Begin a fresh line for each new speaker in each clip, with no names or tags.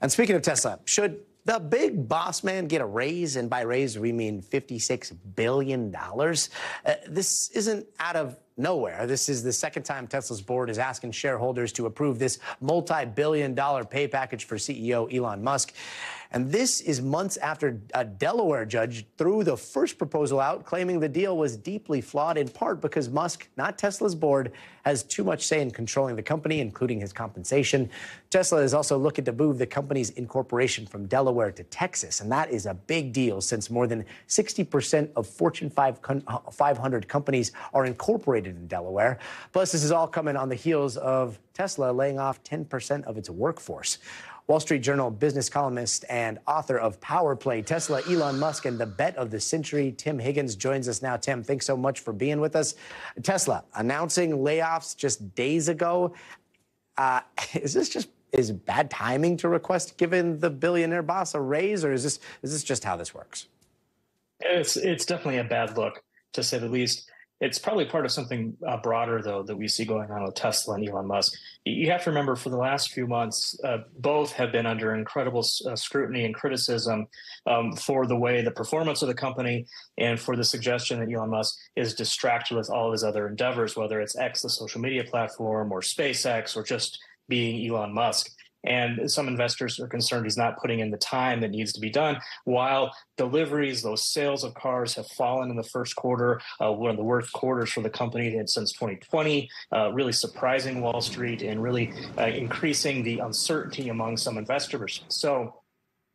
And speaking of Tesla, should the big boss man get a raise? And by raise, we mean $56 billion. Uh, this isn't out of nowhere. This is the second time Tesla's board is asking shareholders to approve this multi billion dollar pay package for CEO Elon Musk. And this is months after a Delaware judge threw the first proposal out, claiming the deal was deeply flawed in part because Musk, not Tesla's board, has too much say in controlling the company, including his compensation. Tesla is also looking to move the company's incorporation from Delaware to Texas. And that is a big deal since more than 60% of Fortune 500 companies are incorporated in Delaware. Plus, this is all coming on the heels of Tesla laying off 10% of its workforce. Wall Street Journal business columnist and author of Power Play, Tesla, Elon Musk, and the Bet of the Century, Tim Higgins joins us now. Tim, thanks so much for being with us. Tesla announcing layoffs just days ago. Uh, is this just is bad timing to request giving the billionaire boss a raise, or is this is this just how this works?
It's it's definitely a bad look to say the least. It's probably part of something uh, broader, though, that we see going on with Tesla and Elon Musk. You have to remember, for the last few months, uh, both have been under incredible uh, scrutiny and criticism um, for the way the performance of the company and for the suggestion that Elon Musk is distracted with all his other endeavors, whether it's X, the social media platform, or SpaceX, or just being Elon Musk. And some investors are concerned he's not putting in the time that needs to be done. While deliveries, those sales of cars have fallen in the first quarter, uh, one of the worst quarters for the company since 2020, uh, really surprising Wall Street and really uh, increasing the uncertainty among some investors. So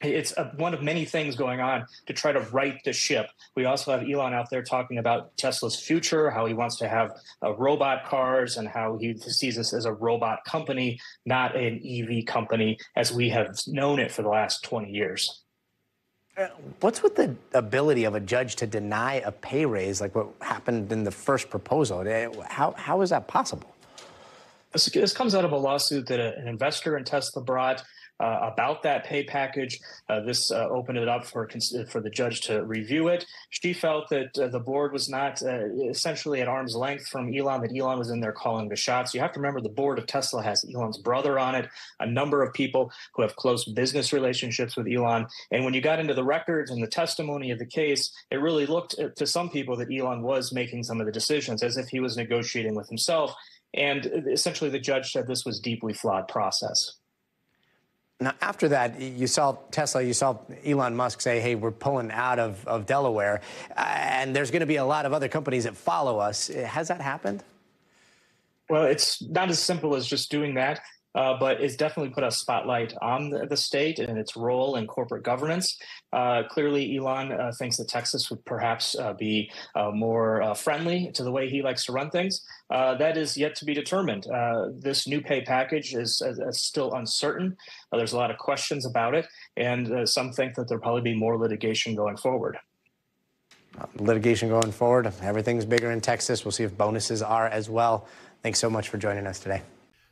it's a, one of many things going on to try to right the ship. We also have Elon out there talking about Tesla's future, how he wants to have uh, robot cars, and how he sees this as a robot company, not an EV company, as we have known it for the last 20 years.
Uh, what's with the ability of a judge to deny a pay raise, like what happened in the first proposal? Uh, how, how is that possible?
This, this comes out of a lawsuit that a, an investor in Tesla brought uh, about that pay package. Uh, this uh, opened it up for for the judge to review it. She felt that uh, the board was not uh, essentially at arm's length from Elon. That Elon was in there calling the shots. You have to remember the board of Tesla has Elon's brother on it, a number of people who have close business relationships with Elon. And when you got into the records and the testimony of the case, it really looked uh, to some people that Elon was making some of the decisions as if he was negotiating with himself. And essentially, the judge said this was deeply flawed process.
Now, after that, you saw Tesla, you saw Elon Musk say, hey, we're pulling out of, of Delaware, uh, and there's going to be a lot of other companies that follow us. Has that happened?
Well, it's not as simple as just doing that uh, but it's definitely put a spotlight on the, the, state and its role in corporate governance. Uh, clearly, Elon uh, thinks that Texas would perhaps uh, be uh, more uh, friendly to the way he likes to run things. that is yet to be determined. this new pay package is, is still uncertain. there's a lot of questions about it, and some think that there'll probably be more litigation going forward
litigation going forward. Everything's bigger in Texas. We'll see if bonuses are as well. Thanks so much for joining us today.